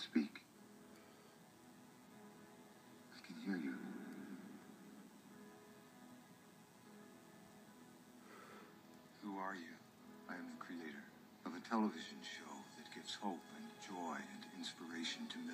speak. I can hear you. Who are you? I am the creator of a television show that gives hope and joy and inspiration to millions.